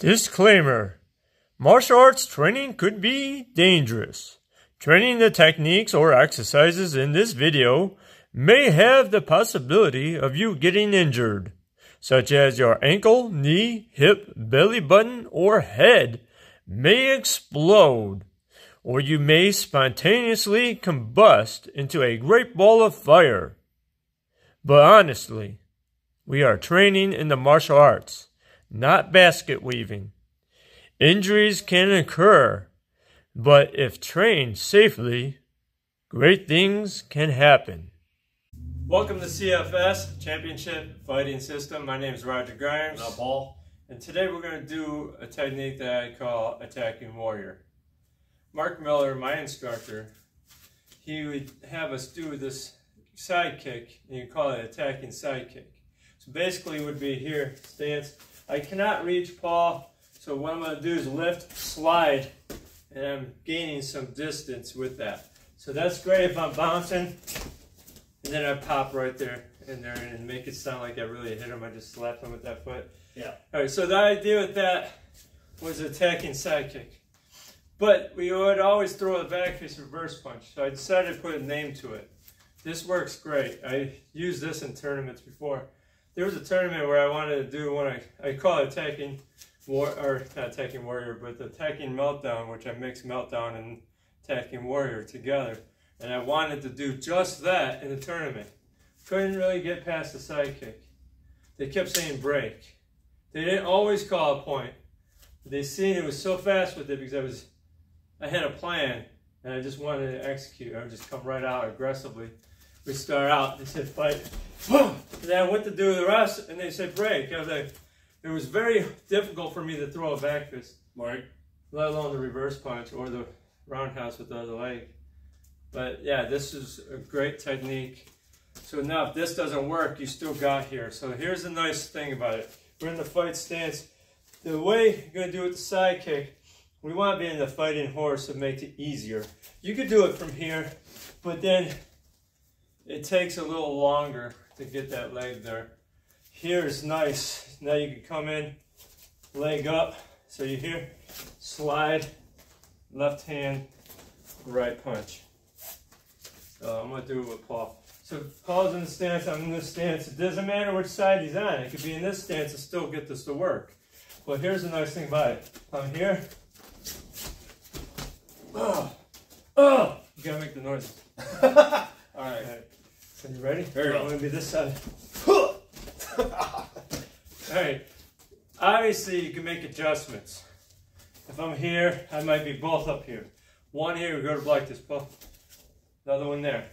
Disclaimer Martial arts training could be dangerous. Training the techniques or exercises in this video may have the possibility of you getting injured, such as your ankle, knee, hip, belly button, or head may explode, or you may spontaneously combust into a great ball of fire. But honestly, we are training in the martial arts not basket weaving. Injuries can occur, but if trained safely, great things can happen. Welcome to CFS, Championship Fighting System. My name is Roger Grimes. I'm Paul. And today we're going to do a technique that I call attacking warrior. Mark Miller, my instructor, he would have us do this side kick, and you call it attacking side kick. So basically it would be here, stance, I cannot reach Paul, so what I'm going to do is lift, slide, and I'm gaining some distance with that. So that's great if I'm bouncing, and then I pop right there in there and make it sound like I really hit him. I just slapped him with that foot. Yeah. All right, so the idea with that was attacking side kick. But we would always throw the back fist reverse punch, so I decided to put a name to it. This works great. I used this in tournaments before there was a tournament where I wanted to do one I, I call it attacking war or not attacking warrior, but the attacking meltdown, which I mix meltdown and attacking warrior together. And I wanted to do just that in the tournament. Couldn't really get past the side kick. They kept saying break. They didn't always call a point. They seen it was so fast with it because I was I had a plan and I just wanted to execute. I would just come right out aggressively. We start out, they said fight. And then I went to do the rest, and they said break. I was like, it was very difficult for me to throw a back fist, Right. let alone the reverse punch or the roundhouse with the other leg. But yeah, this is a great technique. So now if this doesn't work, you still got here. So here's the nice thing about it. We're in the fight stance. The way you're gonna do it with the side kick, we want to be in the fighting horse to make it easier. You could do it from here, but then it takes a little longer to get that leg there. Here is nice. Now you can come in, leg up. So you hear, slide, left hand, right punch. So I'm gonna do it with Paul. So Paul's in the stance, I'm in this stance. It doesn't matter which side he's on. It could be in this stance and still get this to work. But here's the nice thing about it. I'm here. Oh, oh, you gotta make the noise. All right. So you ready? Very I'm gonna be this side. All right. Obviously, you can make adjustments. If I'm here, I might be both up here. One here, we go to like this, both. Another one there.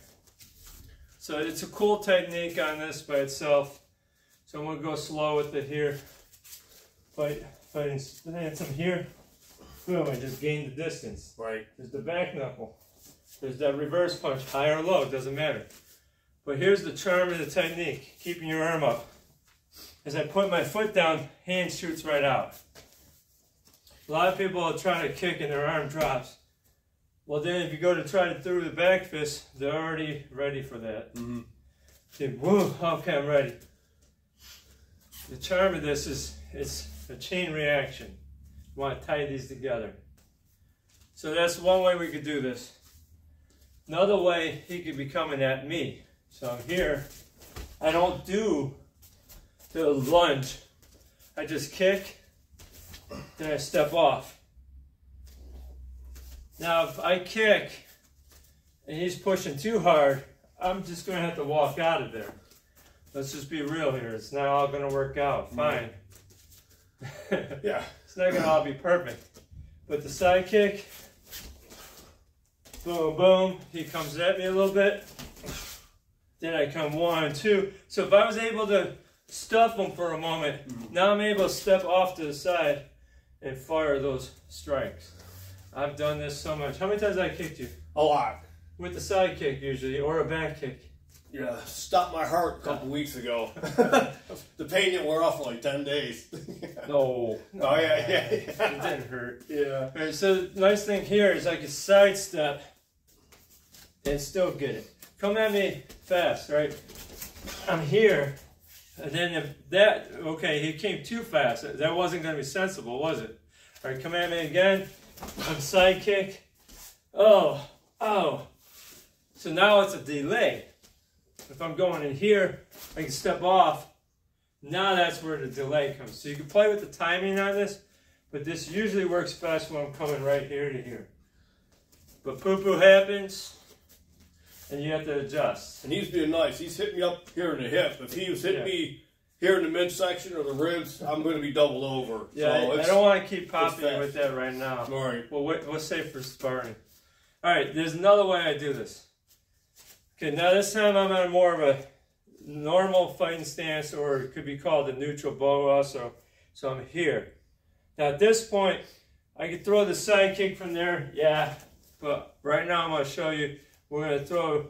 So it's a cool technique on this by itself. So I'm gonna go slow with it here. Fight, fighting stance. I'm here. Boom! I just gained the distance. Right. There's the back knuckle. There's that reverse punch, high or low, doesn't matter. But here's the charm of the technique, keeping your arm up. As I put my foot down, hand shoots right out. A lot of people are trying to kick and their arm drops. Well then if you go to try to throw the back fist, they're already ready for that. Mm-hmm. Whoa, okay, I'm ready. The charm of this is it's a chain reaction. You want to tie these together. So that's one way we could do this. Another way, he could be coming at me. So I'm here. I don't do the lunge. I just kick, then I step off. Now, if I kick and he's pushing too hard, I'm just going to have to walk out of there. Let's just be real here. It's not all going to work out. Mm. Fine. Yeah. it's not going to all be perfect. But the side kick, boom, boom, he comes at me a little bit. Then I come one, two. So if I was able to stuff them for a moment, mm-hmm. now I'm able to step off to the side and fire those strikes. I've done this so much. How many times I kicked you? A lot. With the side kick usually, or a back kick. Yeah, stopped my heart a couple weeks ago. the pain didn't wear off for like 10 days. no. Oh, yeah, yeah, yeah. It didn't hurt. Yeah. All right, so the nice thing here is I can sidestep and still get it. Come at me fast, right? I'm here, and then if that, okay, he came too fast. That wasn't going to be sensible, was it? All right, come at me again. I'm side kick. Oh, oh. So now it's a delay. If I'm going in here, I can step off. Now that's where the delay comes. So you can play with the timing on this, but this usually works best when I'm coming right here to here. But poo-poo happens, and you have to adjust. And he's being nice. He's hitting me up here in the hip. If he was hitting Yeah. me here in the midsection or the ribs, I'm going to be doubled over. Yeah, so I- I don't want to keep popping you with that right now. Right. Well, wait, we'll save for sparring. All right, there's another way I do this. Okay, now this time I'm on more of a normal fighting stance, or it could be called a neutral bow also. So I'm here. Now at this point, I can throw the side kick from there, yeah. But right now I'm going to show you, we're going to throw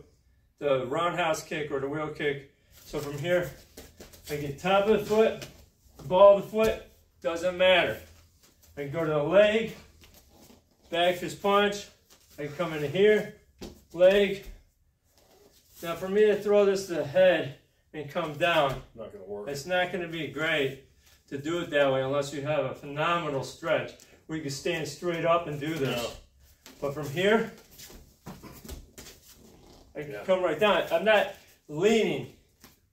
the roundhouse kick or the wheel kick. So from here, I can top of the foot, ball of the foot, doesn't matter. I can go to the leg, back fist punch. I can come into here, leg. Now for me to throw this to the head and come down, Not going to work. it's not going to be great to do it that way unless you have a phenomenal stretch where you can stand straight up and do this. No. But from here, I can Yeah. come right down. I'm not leaning.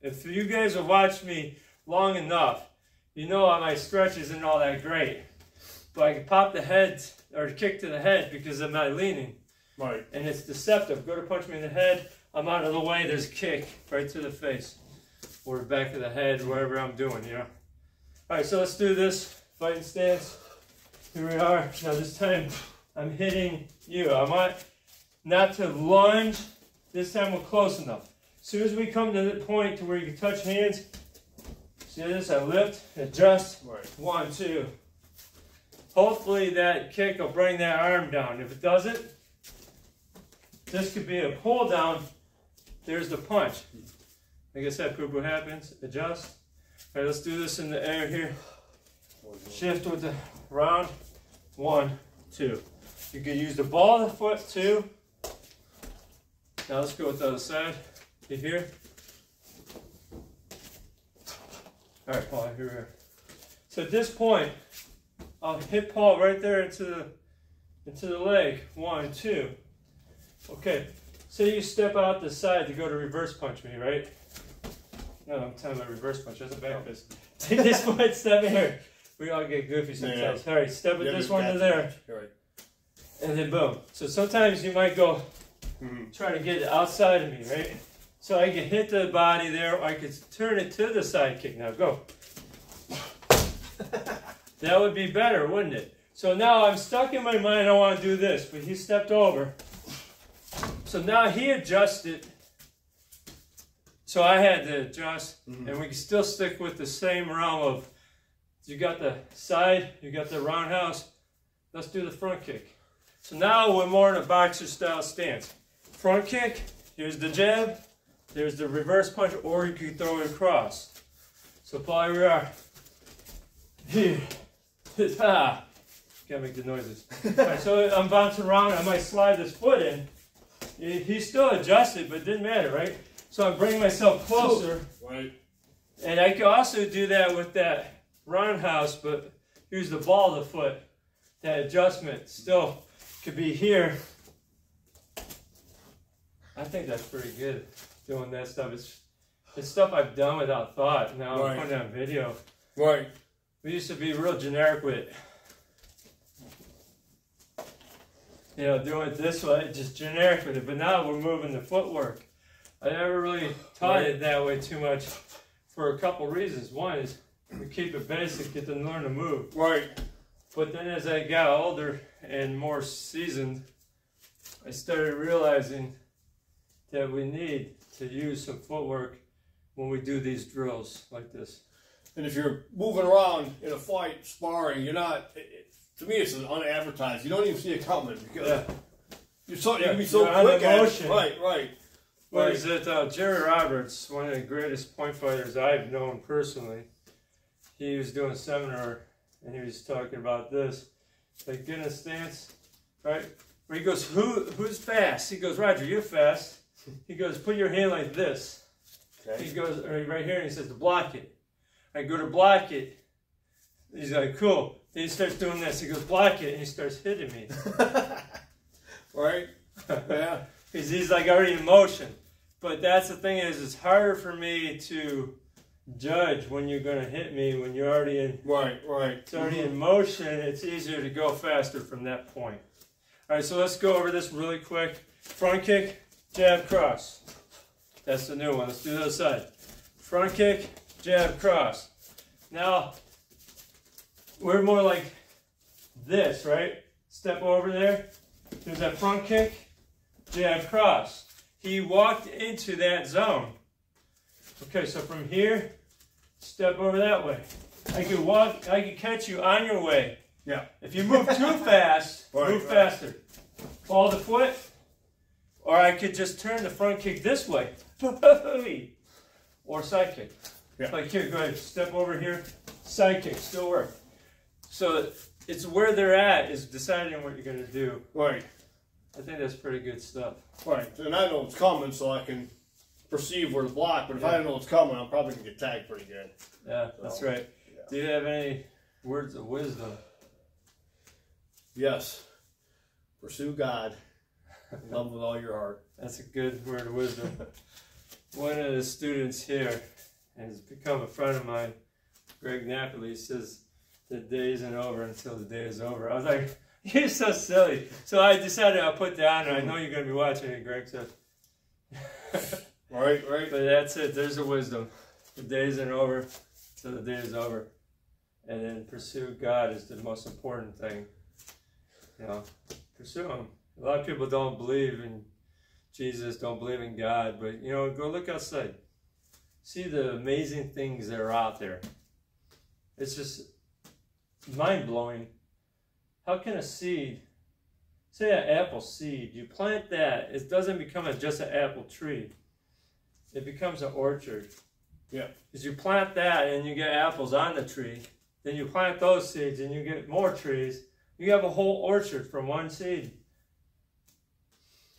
If you guys have watched me long enough, you know my stretch isn't all that great. But I can pop the head or kick to the head because I'm not leaning. Right. And it's deceptive. Go to punch me in the head, I'm out of the way, there's a kick right to the face. Or the back of the head, whatever I'm doing, you know. Alright, so let's do this. Fighting stance. Here we are. Now this time I'm hitting you. I want not to lunge. This time we're close enough. As soon as we come to the point to where you can touch hands, see this? I lift, adjust, Right. one, two. Hopefully that kick will bring that arm down. If it doesn't, this could be a pull down. There's the punch. Like I said, poo poo happens. Adjust. All right, let's do this in the air here. Shift with the round. One, two. You can use the ball of the foot too. Now let's go with the other side. You here? All right, Paul, here we are. So at this point, I'll hit Paul right there into the into the leg. One, two. Okay. Say you step out the side to go to reverse punch me, right? No, I'm telling my reverse punch. That's a back fist. Take this one step in here. We all get goofy sometimes. All right, step with Yeah, this one to there, right. and then boom. So sometimes you might go Mhm. try to get it outside of me, right? So I can hit the body there, or I could turn it to the side kick. Now go. that would be better, wouldn't it? So now I'm stuck in my mind, I want to do this, but he stepped over. So now he adjusted. So I had to adjust, Mhm. and we can still stick with the same realm of you got the side, you got the roundhouse. Let's do the front kick. So now we're more in a boxer style stance. Front kick, here's the jab, there's the reverse punch, or you can throw it across. So Paul, here we are. Here. Ah. Gotta make the noises. Alright, so I'm bouncing around, I might slide this foot in. He he still adjusted, but it didn't matter, right? So I'm bringing myself closer. Right. And I can also do that with that roundhouse, but here's the ball of the foot. That adjustment still could be here. I think that's pretty good doing that stuff. It's it's stuff I've done without thought. Now Right. I'm putting on video. Right. We used to be real generic with it. You know, doing it this way, just generic with it. But now we're moving the footwork. I never really taught it that way too much for a couple reasons. One is we keep it basic, get them to learn to move. Right. But then as I got older and more seasoned, I started realizing that we need to use some footwork when we do these drills like this. And if you're moving around in a fight, sparring, you're not. It, to me, it's unadvertised. You don't even see it coming because Yeah. you're so you can be so you're quick at it. Right, right. What Right. is it? Uh, Jerry Roberts, one of the greatest point fighters I've known personally. He was doing a seminar and he was talking about this. Like get in a stance, right? Where he goes, Who who's fast? He goes, Roger, you're fast. He goes, put your hand like this. He goes right here and he says to block it. I go to block it. He's like, cool. Then he starts doing this. He goes, block it, and he starts hitting me. right. Yeah. Because he's like already in motion. But that's the thing is, it's harder for me to judge when you're going to hit me when you're already in. Right. Right. It's already in mm-hmm. motion. It's easier to go faster from that point. All right, so let's go over this really quick. Front kick, jab, cross. That's the new one. Let's do the other side. Front kick, jab, cross. Now, we're more like this, right? Step over there. There's that front kick, jab, cross. He walked into that zone. Okay, so from here, step over that way. I could walk, I could catch you on your way. Yeah. If you move too fast, Right, move right. faster. Ball the foot, or I could just turn the front kick this way, or side kick. Yeah. Like here, go ahead, step over here, side kick, still work. So it's where they're at is deciding what you're gonna do. Right. I think that's pretty good stuff. Right. And I know it's coming, so I can perceive where to block. But if I don't know it's coming, I'm probably gonna get tagged pretty good. Yeah, that's right. yeah. Do you have any words of wisdom? Yes. Pursue God. Love with all your heart. That's a good word of wisdom. One of the students here has become a friend of mine, Greg Napoli, says the day isn't over until the day is over. I was like, you're so silly. So I decided I'll put that on. I know you're going to be watching it, Greg. So. Right. Right. but that's it. There's the wisdom. The day isn't over until the day is over. And then pursue God is the most important thing. You know, pursue Him. A lot of people don't believe in Jesus, don't believe in God, but you know, go look outside. See the amazing things that are out there. It's just mind blowing. How can a seed, say an apple seed, you plant that, it doesn't become a, just an apple tree. It becomes an orchard. Yeah. Because you plant that and you get apples on the tree. Then you plant those seeds and you get more trees. You have a whole orchard from one seed.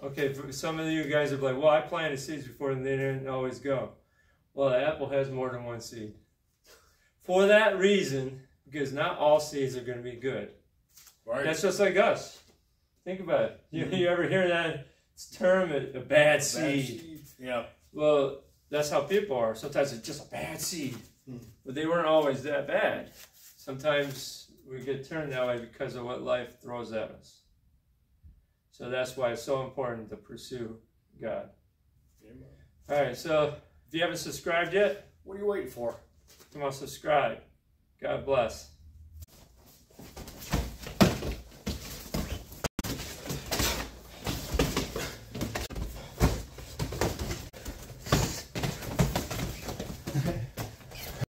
Okay, some of you guys are like, well, I planted seeds before and they didn't always go. Well, the apple has more than one seed. For that reason, because not all seeds are going to be good. Right. That's just like us. Think about it. You, you ever hear that term, a, a bad Bad seed? seed. Yeah. Well, that's how people are. Sometimes it's just a bad seed, Hmm. but they weren't always that bad. Sometimes we get turned that way because of what life throws at us. So that's why it's so important to pursue God. All right, so if you haven't subscribed yet, What are you waiting for? come on, subscribe. God bless.